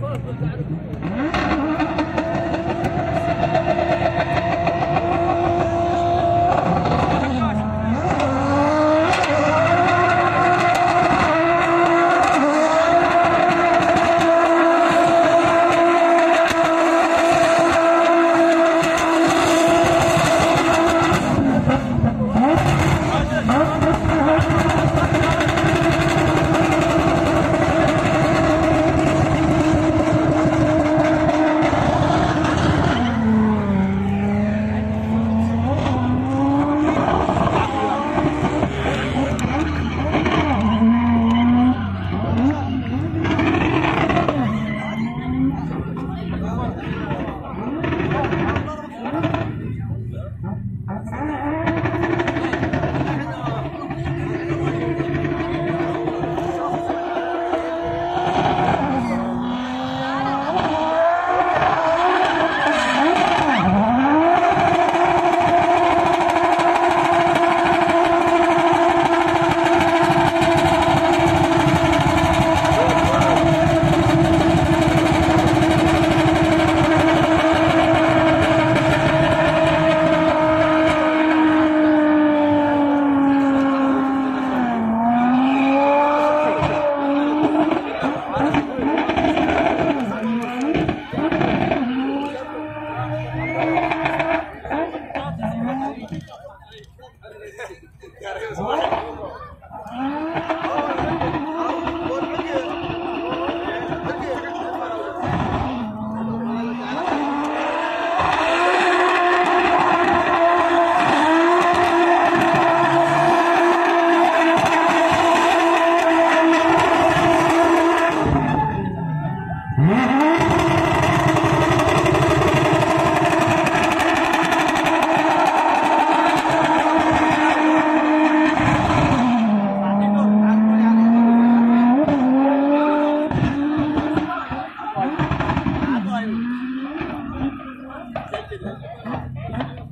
ما صار بعد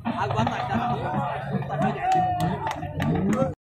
啊啊